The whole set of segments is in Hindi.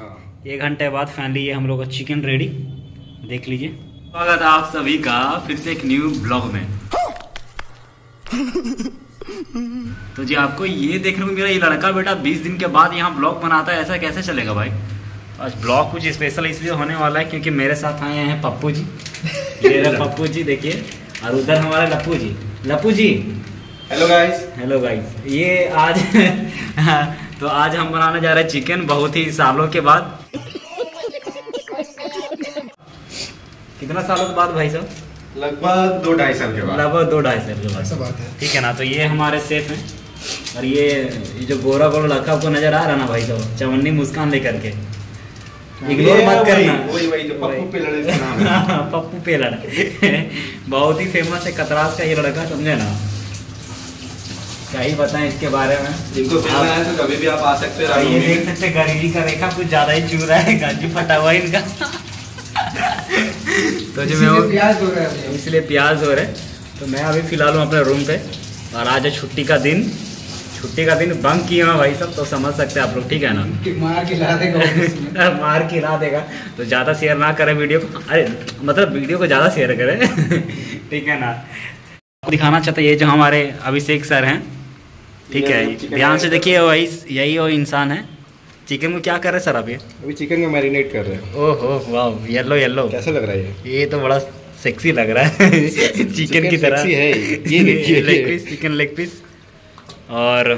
हाँ। एक घंटे बाद फाइनली ये हम लोग का चिकन रेडी देख लीजिए। स्वागत है आप सभी का फिर से एक न्यू ब्लॉग में। तो जी आपको ये देखने को मिला ये लड़का बेटा 20 दिन के बाद यहाँ ब्लॉग बनाता है ऐसा कैसे चलेगा भाई? आज ब्लॉग कुछ स्पेशल इसलिए होने वाला है क्योंकि मेरे साथ आए हैं पप्पू जी। ये रहे पप्पू जी देखिए। और उधर हमारे Lappu ji. Lappu ji. Hello guys hello guys ये आज तो आज हम बनाने जा रहे हैं चिकन बहुत ही सालों के बाद। कितना सालों के बाद भाई साहब? लगभग दो ढाई साल के बाद। लगभग दो ढाई साल के बाद। बात है। ठीक है ना तो ये हमारे सेफ़ हैं। और ये ये जो गोरा गोरा लड़का आपको नज़र आ रहा ना भाई साहब चवन्नी मुस्कान लेकर के। इग्नोर मत करना। वही वही जो पप्पू पेलड़ इसका नाम है। पप्पू पेलड़। बहुत ही फ़ेमस है कतरास का ये लड़का समझे ना। क्या ही बताएँ इसके बारे में? जिनको मिलना है तो कभी भी आप आ सकते हैं ये देख सकते हैं गरीबी का रेखा कुछ ज़्यादा ही चूरा है गाजी फटा हुआ है इनका। तो जो मैं प्याज हो रहा है इसलिए प्याज हो रहे। तो मैं अभी फ़िलहाल हूँ अपने रूम पे। और आज है छुट्टी का दिन। छुट्टी का दिन बंक किए हैं भाई सब तो समझ सकते हैं आप लोग ठीक है ना? मार के ला देगा मार के ला देगा। तो ज़्यादा शेयर ना करें वीडियो को। अरे मतलब वीडियो को ज़्यादा शेयर करें। ठीक है ना? दिखाना चाहते ये जो हमारे अभिषेक सर हैं ठीक है ध्यान से है। देखिए वही यही वो इंसान है। चिकन को क्या कर रहे हैं सर अभी? अभी चिकन को मैरिनेट कर रहे हैं। ओहो वाह येलो येलो कैसा लग रहा है ये? ये तो बड़ा सेक्सी लग रहा है। चिकन की तरह। है ये। ये देखिए। Leg piece chicken leg piece और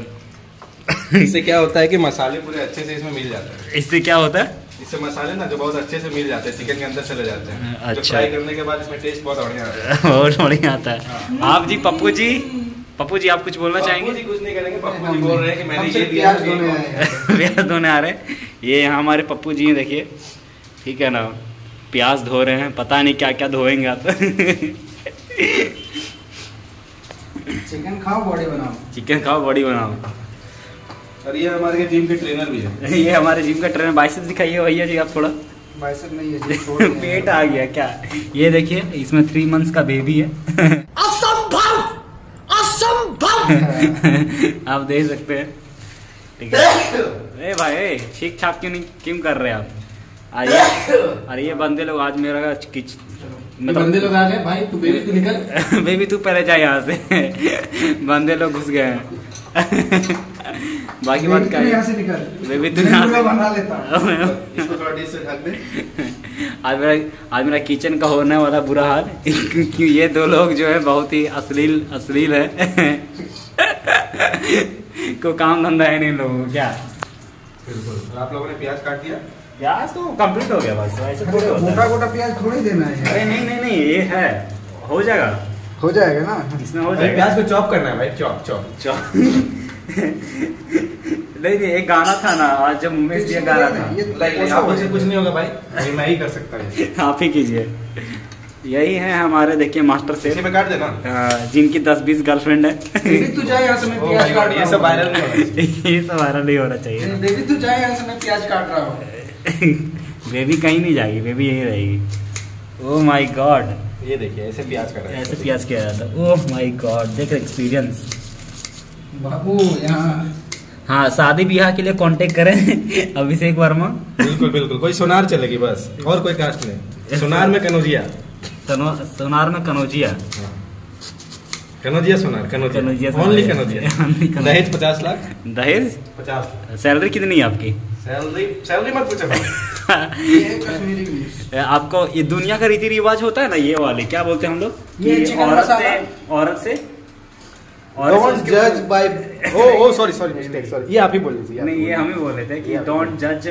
इससे क्या होता है कि मसाले पूरे अच्छे से इसमें मिल जाते हैं। इससे क्या होता है? इससे मसाले ना जो बहुत अच्छे से मिल जाते हैं चिकन के अंदर चले जाते हैं। अच्छा। फ्राई करने के बाद इसमें टेस्ट बहुत बढ़िया आता है। बहुत बढ़िया आता है। आप जी पप्पू जी पप्पू जी आप कुछ बोलना चाहेंगे? जी कुछ नहीं करेंगे पप्पू जी बोल रहे हैं कि मैंने ये दिया प्याज धोने प्याज धोने आ रहे हैं। ये यहाँ हमारे पप्पू जी हैं देखिए। ठीक है ना? प्याज धो रहे हैं पता नहीं क्या क्या धोएँगे आप। चिकन खाओ बॉडी बनाओ। चिकन खाओ बॉडी बनाओ। और ये हमारे जिम के ट्रेनर भी है। ये हमारे जिम का ट्रेनर बाइसेप्स दिखाइए भैया जी आप थोड़ा। बाइसेप नहीं है जी है। पेट आ गया क्या? ये देखिए इसमें थ्री मंथ्स का बेबी है। आप देख सकते हैं। ठीक है। ए भाई छीक छाप क्यों नहीं क्यों कर रहे आप? अरे अरे ये बंदे लोग आज मेरा किच ये बंदे लोग आ गए। भाई तू बेबी तू निकल। बेबी तू पहले जा यहाँ से। बंदे लोग घुस गए हैं। बाकी बात निकल बेबी तू यहाँ बना लेता इसको थोड़ा डिश से ढक दे आज मेरा आज मेरा किचन का होने वाला बुरा हाल। क्योंकि ये दो लोग जो है बहुत ही अश्लील अश्लील है। को काम धंधा है नहीं लोगों को क्या? बिल्कुल। आप लोगों ने प्याज काट दिया? गैस तो कंप्लीट हो गया बस ऐसे थोड़ी मोटा मोटा प्याज थोड़ी देना है। अरे नहीं नहीं नहीं ये है। हो जाएगा। हो जाएगा ना? इसमें हो जाएगा। प्याज को चॉप करना है भाई चॉप चॉप चौ- नहीं नहीं एक गाना था ना आज जब मुंबई से गाना था। ये आप मुझे कुछ नहीं होगा भाई। मैं ही कर सकता हूँ। आप ही कीजिए। यही है हमारे देखिए मास्टर इसी सेफ़ काट देना जिनकी दस बीस गर्लफ्रेंड है। तू जाए यहाँ से मैं प्याज काट रहा ये सब वायरल नहीं होना चाहिए। ये सब वायरल नहीं होना चाहिए। बेबी तू जाए यहाँ से मैं प्याज काट रहा हूँ। बेबी कहीं नहीं जाएगी बेबी यही रहेगी। ओह माय गॉड ये देखिए ऐसे प्याज कर रहे हैं। ऐसे प्याज किया जाता है। ओह माय गॉड देख एक्सपीरियंस बाबू यहाँ। हाँ शादी ब्याह के लिए कांटेक्ट करें अभिषेक वर्मा। बिल्कुल बिल्कुल। कोई सोनार चलेगी बस। और कोई कास्ट नहीं। सोनार में कनौजिया सोनार में कनौजिया। कनौजिया सोनार कनौजिया। कनौजिया ओनली कनौजिया। दहेज पचास लाख। दहेज? पचास। सैलरी कितनी है आपकी? सैलरी सैलरी मत पूछो। आपको ये दुनिया का रीति रिवाज होता है ना ये वाले क्या बोलते हैं हम लोग? औरत से औरत से? डोंट जज by oh oh sorry sorry mistake sorry ये आप ही बोल रहे थे नहीं ये हम ही बोल रहे थे कि डोंट जज।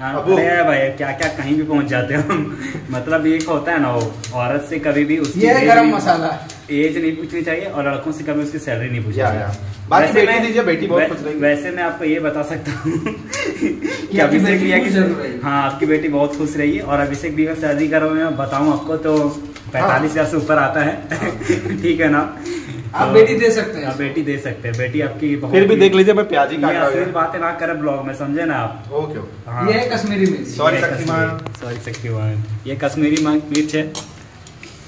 अरे भाई क्या क्या कहीं भी पहुँच जाते हो हम। मतलब एक होता है ना वो औरत से कभी भी उसकी ये गरम मसाला। एज नहीं पूछनी चाहिए और लड़कों से कभी उसकी सैलरी नहीं पूछनी चाहिए। बाकी वैसे बेटी मैं- दीजिए, बेटी बहुत वै-। वैसे मैं आपको ये बता सकता हूँ कि अभिषेक भैया की हाँ आपकी बेटी बहुत खुश रहेगी और अभिषेक भैया शादी करो मैं बताऊँ आपको तो पैंतालीस हज़ार से ऊपर आता है। ठीक है ना? आप तो बेटी दे सकते हैं। आप बेटी दे सकते हैं। बेटी आपकी फिर भी देख लीजिए मैं प्याज ही काट रहा बातें ना करें ब्लॉग में समझे ना आप? Okay okay. हाँ। ये कश्मीरी मिर्च। शक्तिमान। सॉरी शक्तिमान ये कश्मीरी मिर्च है।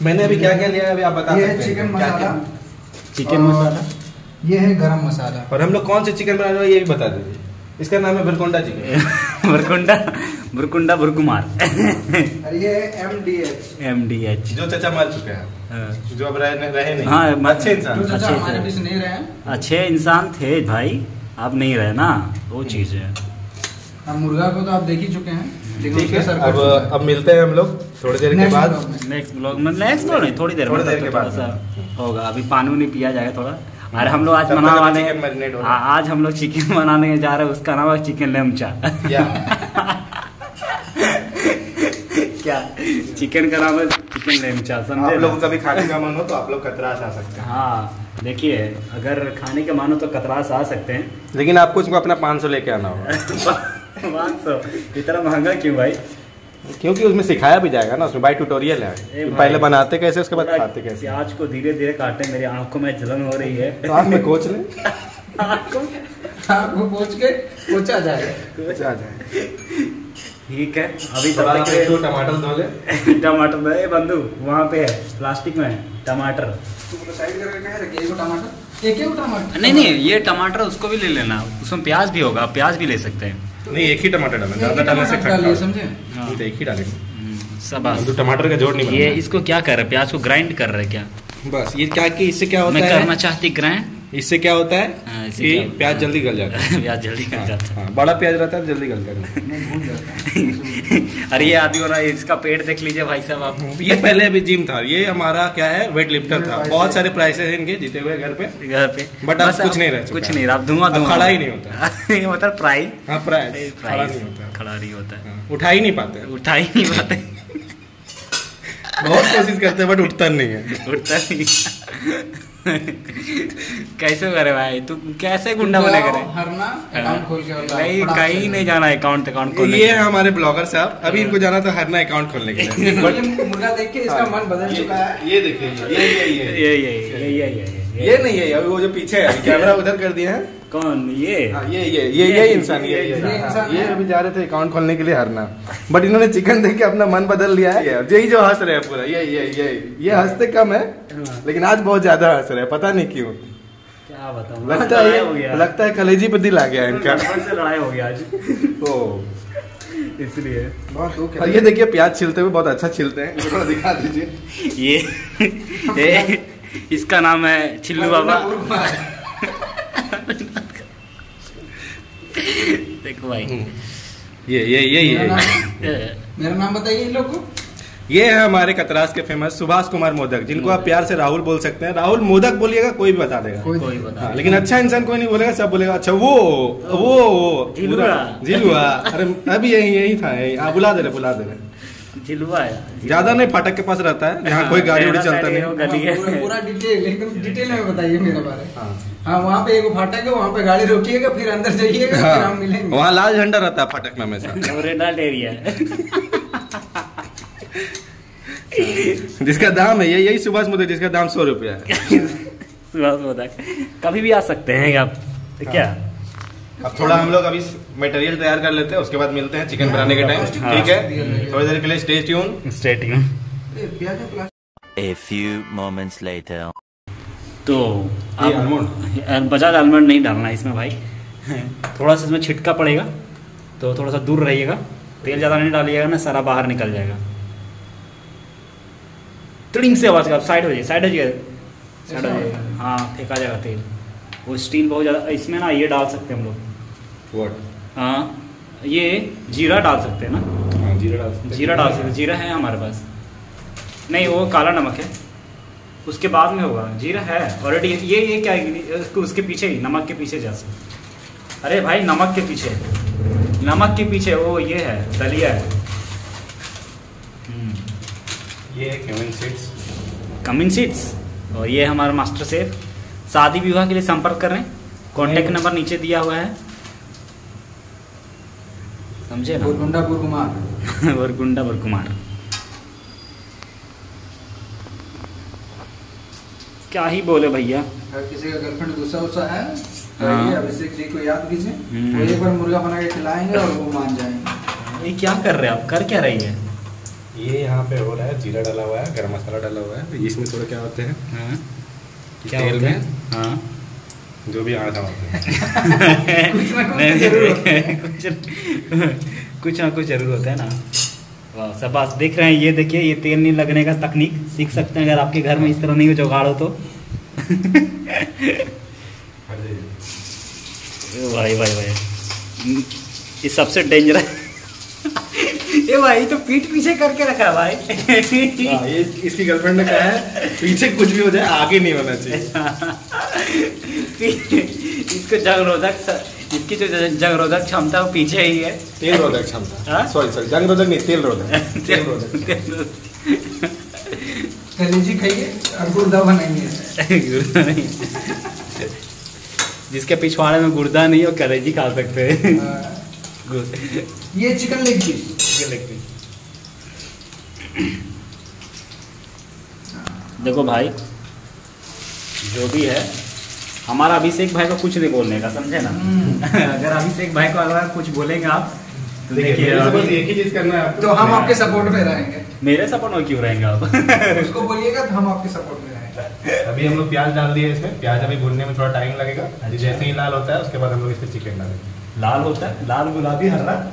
मैंने अभी क्या क्या लिया अभी आप बता ये सकते है। हैं चिकन? मसाला। चिकन मसाला? ये है गरम मसाला। और हम लोग कौन से चिकन बना रहे हैं ये भी बता दीजिए। इसका नाम है बरकोंडा चिकन। बरकुंडा भुरकुंडा भुरकुमार और ये M D H M D H जो चचा मर चुके हैं। जो अब रहे रहे नहीं। हाँ, अच्छे इंसान। अच्छे हमारे बीच नहीं रहे। हैं अच्छे इंसान थे भाई। आप नहीं रहे ना वो चीज़ है। हम मुर्गा को तो आप देख ही चुके हैं ठीक है सर अब है। अब मिलते हैं हम लोग थोड़ी देर के बाद। नेक्स्ट ब्लॉग में नेक्स्ट ब्लॉग नहीं थोड़ी देर थोड़ी देर के तो बाद थोड़ा होगा। अभी पानी नहीं पिया जाएगा थोड़ा। और हम लोग आज बना वाले हो आज हम लोग चिकन बनाने जा रहे हैं उसका नाम है चिकन लेमचा क्या? चिकन का नाम है चिकन लेमचा आप समझे लोगों ना? को कभी खाने का मन हो तो आप लोग कतरास आ सकते हैं। हाँ देखिए अगर खाने के मानो तो कतरास आ सकते हैं। लेकिन आपको इसको अपना 500 लेके आना होगा। पाँच सौ? इतना महँगा क्यों भाई? क्योंकि उसमें सिखाया भी जाएगा ना उसमें बाई ट्यूटोरियल है। पहले बनाते कैसे उसके बाद खाते कैसे। प्याज को धीरे धीरे काटे मेरी आँखों में जलन हो रही है। तो आप में कोच ले। आँखों आपको पहुँच के पहुँचा जाएगा कोच आ जाए। ठीक है अभी दो टमाटर धो ले। टमाटर दो ए बंधु वहाँ पे है प्लास्टिक में है, टमाटर। साइड करके कह रहे एक टमाटर? एक एक टमाटर? नहीं नहीं ये टमाटर उसको भी ले लेना उसमें प्याज भी होगा प्याज भी ले सकते हैं। नहीं एक ही टमाटर डालना एक ज़्यादा ही डालने से टमाटर खट्टा। समझे? हाँ। तो एक ही डालेंगे। हम्म, शाबाश। तो टमाटर का जोड़ नहीं ये इसको क्या कर रहे हैं? प्याज को ग्राइंड कर रहे हैं क्या? बस ये क्या कि इससे क्या होता मैं होता करना चाहती ग्राइंड इससे क्या होता हाँ, है इससे कि क्या प्याज जल्दी गल जाता है। प्याज जल्दी कट जाता हाँ, बड़ा प्याज रहता है जल्दी है। मैं भूल जाता है। अरे ये आदमी हो रहा है इसका पेट देख लीजिए भाई साहब आप। ये पहले अभी जिम था ये हमारा क्या है वेट लिफ्टर था। बहुत सारे प्राइसेस हैं इनके जीते हुए घर पे। घर पे। बट अब कुछ नहीं रह कुछ नहीं रहा धुआँ धुआँ। खड़ा ही नहीं होता। ये मतलब प्राइस हाँ प्राइस खड़ा प्राइस नहीं होता। खड़ा नहीं होता। है हाँ, उठा ही नहीं पाते। उठा ही नहीं पाते। बहुत कोशिश करते हैं बट उठता नहीं है। उठता नहीं। कैसे करे भाई? तू कैसे गुंडा बने करे? हरना हाँ। भाई कहीं नहीं जाना अकाउंट अकाउंट खोल ये हमारे ब्लॉगर साहब अभी इनको जाना था हरना अकाउंट खोलने के लिए। मुर्गा देख के इसका हाँ। मन बदल चुका है। ये देखिए ये ये ये। ये ये ये ये नहीं है वो जो पीछे है कैमरा उधर कर दिया है। कौन? ये। हाँ, ये ये ये ये इंसान ये हाँ, इंसान। ये अभी जा रहे थे अकाउंट खोलने के लिए हरना। बट इन्होंने चिकन देख के अपना मन बदल लिया है। यही जो हंस रहे हैं पूरा ये ये ये। ये हँसते कम है हाँ। लेकिन आज बहुत ज़्यादा हंस रहे हैं पता नहीं क्यों। क्या बताऊँ? लगता हो है गया। लगता है कलेजी पे दिल आ गया इनका। से लड़ाई हो गया आज। ओ। इसलिए। बहुत दुख और है ये देखिए प्याज छिलते हुए बहुत अच्छा छिलते हैं। थोड़ा दिखा दीजिए। ये ये इसका नाम है छिल्लू बाबा। देखो भाई। ये ये ये ये। मेरा नाम बताइए इन लोग को। ये है हमारे कतरास के फ़ेमस सुभाष कुमार मोदक जिनको आप प्यार से राहुल बोल सकते हैं। राहुल मोदक बोलिएगा कोई भी बता देगा। कोई कोई बता हाँ, लेकिन अच्छा इंसान कोई नहीं बोलेगा सब बोलेगा अच्छा वो वो। पूरा- अरे अभी यही यही था यही। हाँ बुला दे रहे बुला दे रहे है। ज़्यादा नहीं फाटक के पास रहता है यहाँ कोई गाड़ी उड़ी चलता है नहीं। गली है। पूरा पूरा डिटेल एकदम डिटेल में बताइए मेरे बारे हाँ। हाँ वहाँ पे एक फाटक है वहाँ पे गाड़ी रोकिएगा फिर अंदर जाइएगा हम मिलेंगे। वहाँ लाल झंडा रहता है फाटक में हमेशा। एरिया जिसका दाम है ये यही सुभाष मोदी जिसका दाम सौ रुपया है। सुभाष मोदक कभी भी आ सकते हैं आप क्या? अब थोड़ा हम लोग अभी मटेरियल तैयार कर लेते हैं उसके बाद मिलते हैं चिकन बनाने के टाइम हाँ। ठीक है? थोड़ी देर के लिए स्टे ट्यून स्टेटिंग ए, प्याज में plastic A few moments later. तो बजाज आलमंड नहीं डालना है इसमें भाई। थोड़ा सा इसमें छिटका पड़ेगा तो थोड़ा सा दूर रहिएगा। तेल ज़्यादा नहीं डालिएगा ना सारा बाहर निकल जाएगा। तिड़िंग से आवाज़ का साइड हो जाइए साइड हो जाइए। साइड हो जाइएगा हाँ फेंका जाएगा तेल। वो स्टील बहुत ज़्यादा इसमें ना ये डाल सकते हैं हम लोग। व्हाट हाँ ये जीरा डाल सकते हैं ना? हाँ जीरा डाल सकते जीरा डाल सकते जीरा है हमारे पास। नहीं वो काला नमक है। उसके बाद में होगा। जीरा है। ऑलरेडी ये ये क्या है उसको- उसके पीछे ही नमक के पीछे जा सकते अरे भाई नमक के पीछे। नमक के पीछे वो ये है दलिया है। ये है cumin seeds। कमिन सीड्स और ये हमारा मास्टर सेफ़ शादी विवाह के लिए संपर्क कर रहे हैं। कॉन्टेक्ट नंबर नीचे दिया हुआ है। समझे ना? गोलकुंडापुर कुमार वरगुंडा वरकुमार क्या ही बोले भैया? किसी का गर्लफ्रेंड गुस्सा उस्सा है तो हाँ। अभिषेक जी को याद कीजिए। हम्म। वो एक बार मुर्गा बना के खिलाएँगे और वो मान जाएँगे। ये क्या कर रहे हैं आप? कर क्या रही है? ये यहाँ पे हो रहा है जीरा डाला हुआ है गरम मसाला डाला हुआ है। इसमें थोड़ा क्या होते हैं? हाँ? क्या तेल होता में हाँ। जो भी होता है। कुछ ना कुछ तो ज़रूर कुछ कुछ ना कुछ ज़रूर होता है ना। वाह शाबाश। देख रहे हैं ये देखिए ये तेल नहीं लगने का तकनीक सीख सकते हैं। अगर आपके घर में इस तरह नहीं हो जुगाड़ हो तो भाई भाई भाई ये सबसे डेंजरस ये भाई तो पीठ पीछे करके रखा है। भाई हाँ, ये इसकी गर्लफ्रेंड ने कहा है पीछे कुछ भी हो जाए आगे नहीं होना चाहिए। इसको जगरोधक इसकी जो जगरोधक क्षमता वो पीछे ही है। तेल रोधक क्षमता? सॉरी सॉरी जंग रोधक नहीं तेल रोधक तेल रोधक कलेजी खाइए और गुर्दा बनाएँगे जिसके पिछवाड़े में गुर्दा नहीं हो कलेजी खा सकते हैं। हाँ, ये चिकन लेग पीस। देखो भाई जो भी है हमारा अभिषेक भाई को कुछ नहीं बोलने का समझे ना? अगर अभिषेक भाई को अगर कुछ बोलेंगे आप तो देखिए एक ही चीज़ करना है आपको। तो हम आपके सपोर्ट में रहेंगे। मेरे सपोर्ट में क्यों रहेंगे आप? उसको बोलिएगा तो हम आपके सपोर्ट में रहेंगे। अभी हम लोग प्याज डाल दिए इसमें। प्याज अभी भूनने में थोड़ा टाइम लगेगा। जैसे ही लाल होता है उसके बाद हम लोग इसमें चिकन डालेंगे। लाल होता है? लाल गुलाबी हरा?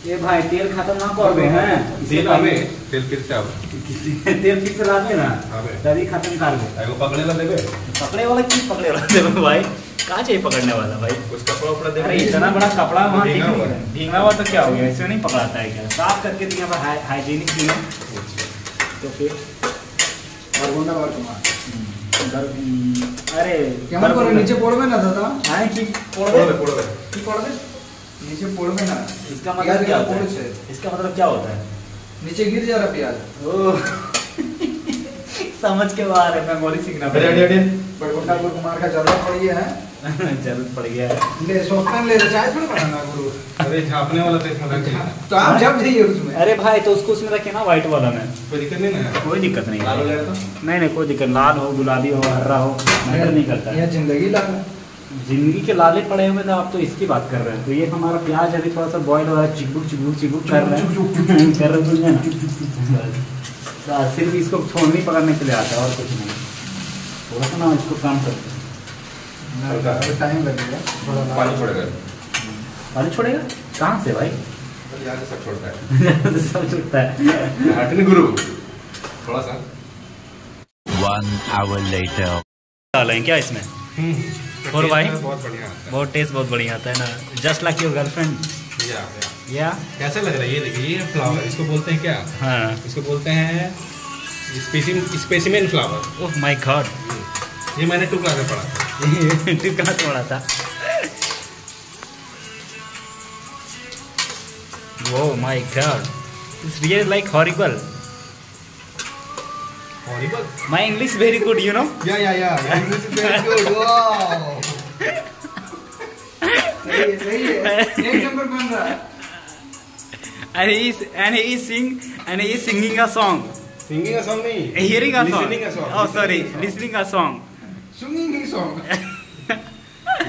এ ভাই তেল খতম না করবে हैं? तेल आवे तेल फिर से आवे। तेल फिर से लावे ना? आवे। तभी खत्म कर दे। एगो पकड़े वाला देबे। पकड़े वाला की पकड़े वाला देबे भाई? का चाहिए पकड़ने वाला भाई? कुछ कपड़ा उपड़ा देबे। इतना बड़ा कपड़ा वहाँ भींगा हुआ। तो क्या हो गया? ऐसे नहीं पकड़ाता है क्या? साफ़ करके दिया भाई हाइजीनिक दिया तो फिर? और गुंडा और तुम्हारा हम्म, हम्म, अरे কেমন করে नीचे पड़बे ना दादा? हाँ কি पड़बे पड़बे। की पड़बे? नीचे पोड़ में ना इसका मतलब क्या होता है? इसका मतलब क्या होता है? नीचे गिर जा रहा प्याज। समझ के बाहर है मेमोरी सीखना अरे अरे अरे। बड़गुंडा गुरु कुमार का ज़रूरत पड़ी है ज़रूरत पड़ गया है। ले सॉफ्टवेयर ले चाय थोड़ी बनाना गुरु। अरे झापने वाला देखना इसमें रखिए तो आप जब जाइए उसमें। अरे भाई तो उसको उसमें रखे ना व्हाइट वाला में। कोई दिक्कत नहीं ना? कोई दिक्कत नहीं। लाल हो जाएगा तो? नहीं नहीं कोई दिक्कत लाल हो गुलाबी हो हरा हो मैटर नहीं करता। यह ज़िंदगी लाल ज़िंदगी के लाले पड़े हुए थे आप तो इसकी बात कर रहे हैं। तो ये हमारा प्याज अभी थोड़ा सा बॉयल हो रहा है चिकबुक चिकबुक चिकबुक कर रहा है। कर रहे हैं तो सिर्फ़ इसको छोड़नी पकड़ने के लिए आता है और कुछ नहीं। थोड़ा सा ना इसको काम करते हैं टाइम लगेगा। पानी छोड़ेगा। पानी छोड़ेगा? कहाँ से भाई? सब छोड़ता है। सब छूटता है। गुरु। थोड़ा सा। One hour later. डालें क्या इसमें? और भाई? बहुत बढ़िया बहुत टेस्ट बहुत बढ़िया आता है ना। जस्ट लाइक योर गर्लफ्रेंड ये। या कैसा लग रहा है? ये देखिए ये फ्लावर इसको बोलते हैं क्या? हाँ। इसको बोलते हैं specimen flower oh my god ये मैंने टू क्लास में पढ़ा था। तू कहाँ छोड़ा था। वो my god it's real like horrible Horrible my English very good you know ya ya ya English is very good wow सही है सही है एक नंबर बन रहा है and he is and he is sing and he is singing a song singing a song नहीं hearing a song Listening a song. oh sorry listening a song सुनिंग he song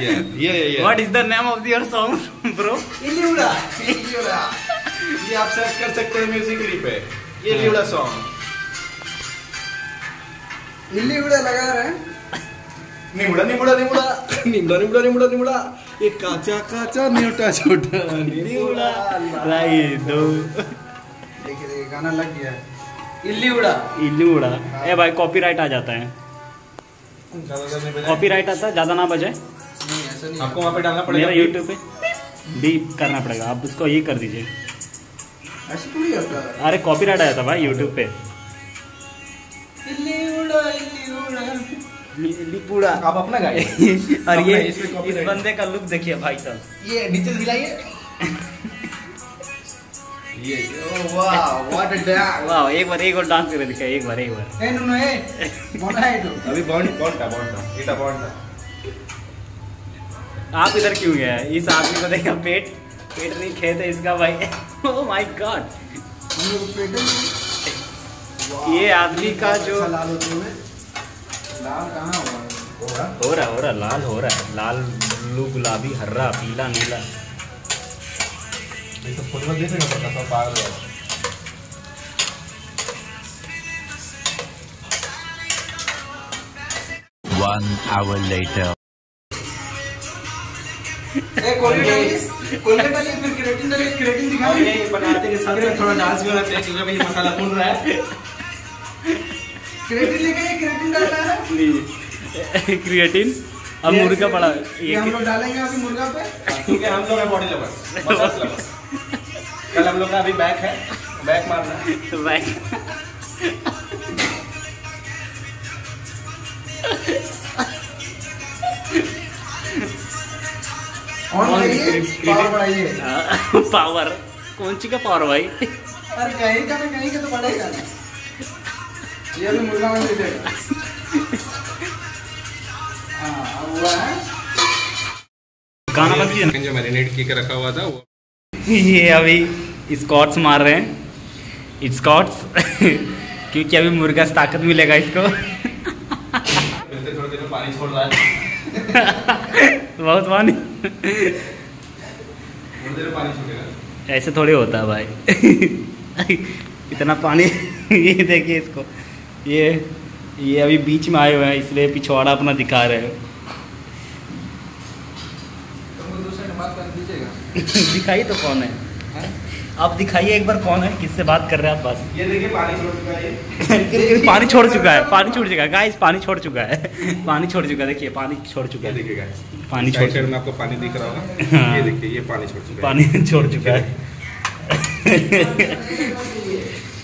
ya ya ya what is the name of your song bro इलिउड़ा इलिउड़ा ये आप सर्च कर सकते हैं म्यूजिकली पे ये लिवड़ा सॉन्ग लगा रहे हैं। निमुड़ा निमुड़ा निमुड़ा निमुड़ा निमुड़ा निमुड़ा निमुड़ा ये काचा काचा न्यूटा छोटा। निमुड़ा right दो। देखिए देखिए गाना लग गया है। इलिउड़ा इल्लूड़ा। ए भाई कॉपीराइट आ जाता है। कॉपीराइट आता है ज़्यादा ना बजे नहीं ऐसा नहीं आपको वहाँ पे डालना पड़ेगा मेरा यूट्यूब पे भी करना पड़ेगा। आप उसको ये कर दीजिए। ऐसे थोड़ी होता है। अरे कॉपीराइट आया था भाई यूट्यूब पे। लिपूड़ा। आप अपना गाइए और अपना ये इस बंदे का लुक देखिए भाई साहब। ये नीचे हिलाइए ये वाह व्हाट अ डैम वाह एक बार एक बार डांस करके दिखा एक बार एक बार। ए नुनो ए बोना है तो। अभी बॉन्ड बॉन्ड था बॉन्ड था बॉन्ड। था आप इधर क्यों गए? इस आदमी को देखा पेट पेट नहीं खेत है इसका भाई। ओह माय गॉड हम लोग पेटे ये आदमी का जो अच्छा लाल कहाँ हुआ हो? रहा? हो रहा लाल हो रहा है। लाल ब्लू गुलाबी हरा पीला नीला। ये तो फुटबॉल देख रहे पता सब पागल हो One hour later. ए, कोलगेट कोलगेट डालिए फिर क्रेटिन डालिए क्रेटिन दिखाइए बनाते के साथ में थोड़ा डांस भी होना चाहिए क्योंकि भाई मसाला भून रहा है। क्रेटिन लेके आइए, क्रेटिन डालना है। क्रिएटिन अब मुर्गा पड़ा। ये हम लोग डालेंगे अभी मुर्गा पे। क्योंकि हम लोग हैं बॉडी लवर कल हम लोग का अभी बैक है। बैक मारना है। करिए क्रेटिन- पावर बढ़ाइए। पावर कौन सी का पावर भाई? अरे कहीं का ना कहीं का तो बढ़ेगा। ये अभी मुर्गा में दे देगा हाँ अब हुआ है गाना बंद कीजिए जो मैरिनेट की के रखा हुआ था वो ये अभी स्कॉट्स मार रहे हैं। स्कॉट्स क्योंकि अभी मुर्गा से ताकत मिलेगा इसको। पानी छोड़ रहा है। बहुत पानी। थोड़ी देर पानी छूटेगा ऐसे थोड़ी होता है भाई। इतना पानी ये देखिए इसको। ये ये अभी बीच में आए हुए हैं इसलिए पिछवाड़ा अपना दिखा रहे हैं। दिखाइए तो कौन है? आप दिखाइए एक बार कौन है किससे बात कर रहे हैं आप बस। ये देखिए पानी छोड़ चुका है पानी छोड़ चुका है पानी छोड़ चुका है। गाइस पानी छोड़ चुका है। पानी छोड़ चुका है देखिए पानी छोड़ चुका है। देखिएगा पानी छोड़ साइड में आपको पानी दिख रहा होगा। हाँ। ये देखिए ये पानी छोड़ चुका है। पानी छोड़ चुका है।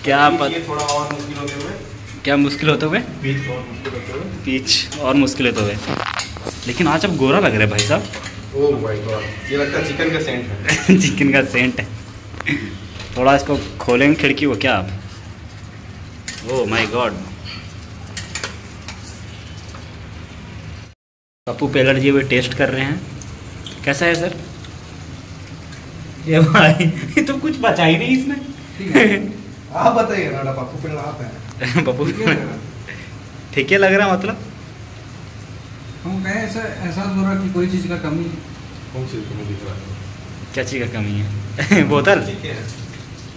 क्या पत, थोड़ा और मुश्किल होते हुए क्या मुश्किल होते हुए? बीच और मुश्किल होते हुए। पीच और मुश्किल होते हुए। लेकिन आज अब गोरा लग रहा है भाई साहब। ओह माय गॉड ये लगता है चिकन का सेंट है। चिकन का सेंट है। थोड़ा इसको खोलेंगे खिड़की को क्या आप? ओ माय गॉड पप्पू पेलर जी वे टेस्ट कर रहे हैं। कैसा है सर ये भाई ये तो कुछ बचा ही नहीं इसमें। आप बताइए ना पप्पू पिल्ला आप हैं। पप्पू ठीक है लग रहा मतलब? हम कहें ऐसा एहसास हो रहा कि कोई चीज़ का कमी कौन सी तुम्हें दिख रहा है? क्या चीज़ का कमी है? बोतल? ठीक है।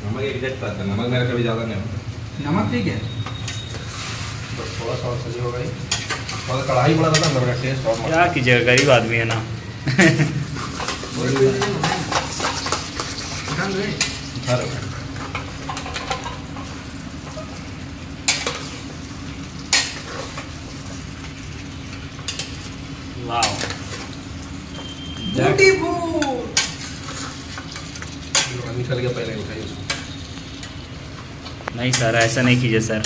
नमक एग्जैक्ट आता है। नमक मेरा कभी ज़्यादा नहीं होता। नमक ठीक है। बस थोड़ा सा और सही होगा ही थोड़ा कढ़ाई बड़ा था मेरा टेस्ट और क्या कीजिएगा गरीब आदमी है ना। ध्यान वाह ब्यूटीफुल निकल गया पहले उठाइए उसको नहीं सर ऐसा नहीं कीजिए सर।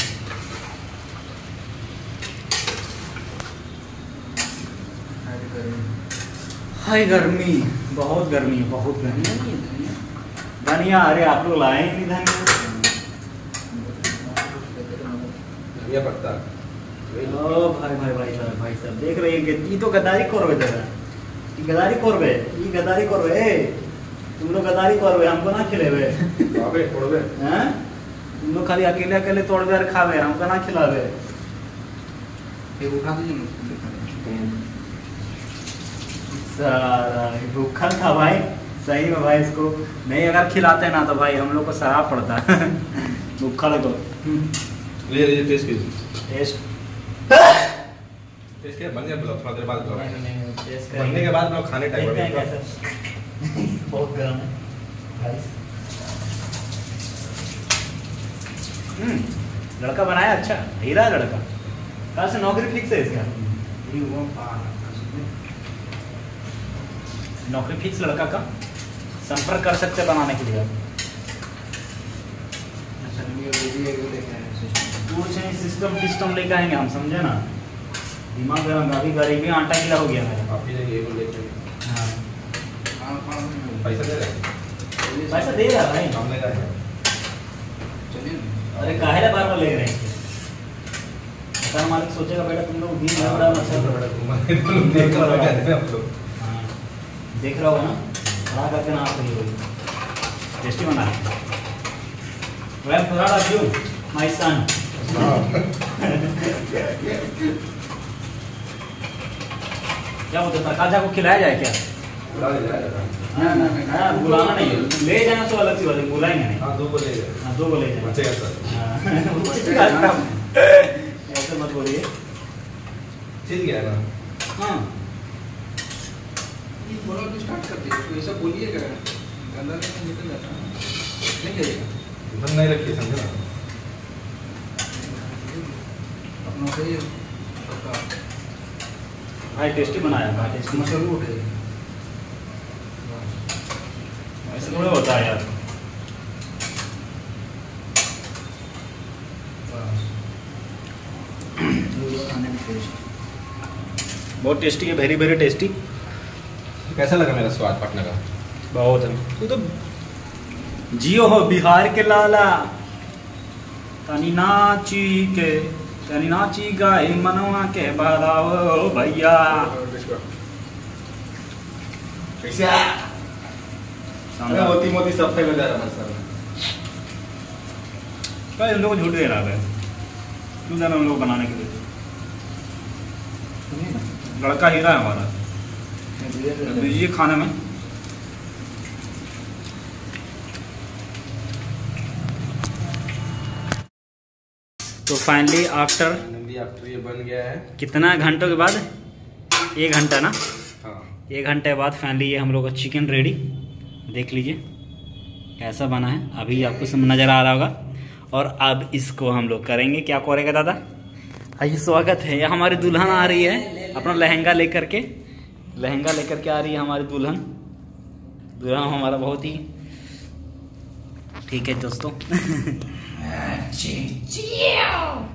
हाय गर्मी बहुत गर्मी है बहुत गर्मी है धनिया। धनिया अरे आप लोग लाए नहीं धनिया? धनिया पत्ता। ओ भाई भाई भाई साहब भाई साहब देख रहे ये तो गद्दारी करबे जरा ये गद्दारी करबे ये गद्दारी करबे तुम लोग गद्दारी करबे हमको ना खिलेबे अबे छोड़बे हैं? तुम लोग खाली अकेले अकेले और खाबे हमको ना उठा दीजिए दिखा दीजिए। सारा भूखा था भाई। सही में भाई इसको नहीं अगर खिलाते ना तो भाई हम लोग को शराब पड़ता। भूखा लगो। ले लीजिए टेस्ट कीजिए। टेस्ट टेस्ट बन गया ब्लॉग थोड़ा देर बाद ब्लॉग बनने के बाद खाने टाइम बहुत गर्म है। हम्म लड़का बनाया अच्छा हीरा लड़का। कहाँ से नौकरी फिक्स है इसका? ये हुआ पार नौकरी फिक्स लड़का का? संपर्क कर सकते बनाने के लिए। आप। अच्छा हैं। सिस्टम सिस्टम सिस्टम लेके आएँगे हम समझे ना? दिमाग गरम अभी गरीबी आटा गिला हो गया मेरा आप ही ये बोल लेते हाँ। हाँ हाँ? पैसा दे रहे पैसा दे रहा भाई। सामने का है। चलिए अरे काहे ला बार बार ले रहे हैं? मकान मालिक सोचेगा बेटा तुम लोग दिन में बड़ा मच्छर देख रहा है आप लोग। हाँ। देख रहा होगा ना? बड़ा करके ना आप नहीं होगी टेस्टी बना है। Well, proud of you, my son. क्या बोलते हैं काजा को खिलाया जाए क्या? ना ना ना बुलाना नहीं है। ले जाना तो अलग सी बात है बुलाएँगे नहीं। हाँ दो को ले गए हाँ, दो को ले जाना बचेगा सर। हाँ। ऐसे मत बोलिए। सीख गया ना? हाँ। ये बोला तो स्टार्ट कर दे तो ऐसा बोलिएगा गंदा नहीं निकल जाता। है नहीं जाएगा ढंग नहीं रखिए समझे ना अपना से ही। भाई टेस्टी बनाया भाई टेस्टी मशरूम उठेगा ऐसे थोड़ा होता है यार। बहुत टेस्टी है वेरी वेरी टेस्टी कैसा लगा मेरा स्वाद पटना का? बहुत है। तू तो जियो हो बिहार के लाला। तनी नाची के तनी नाची गाय मनवा के बदाओ भैया। मोती मोती सब फेल हो जा रहा है क्या इन लोगों को झूठ दे रहा। है क्यों जाना उन लोग बनाने के लिए? लड़का हीरा है हमारा। दीजिए खाने में। तो फाइनली आफ्टर आफ्टर ये बन गया है। कितना घंटों के बाद? एक घंटा ना? हाँ। एक घंटे बाद फाइनली ये हम लोग का चिकन रेडी देख लीजिए कैसा बना है। अभी आपको सब नज़र आ रहा होगा। और अब इसको हम लोग करेंगे। क्या करेगा दादा? आइए स्वागत है। ये हमारी दुल्हन आ रही है। अपना लहंगा लेकर के। लहंगा लेकर के आ रही है हमारी दुल्हन। दुल्हन हमारा बहुत ही ठीक है दोस्तों। Tio!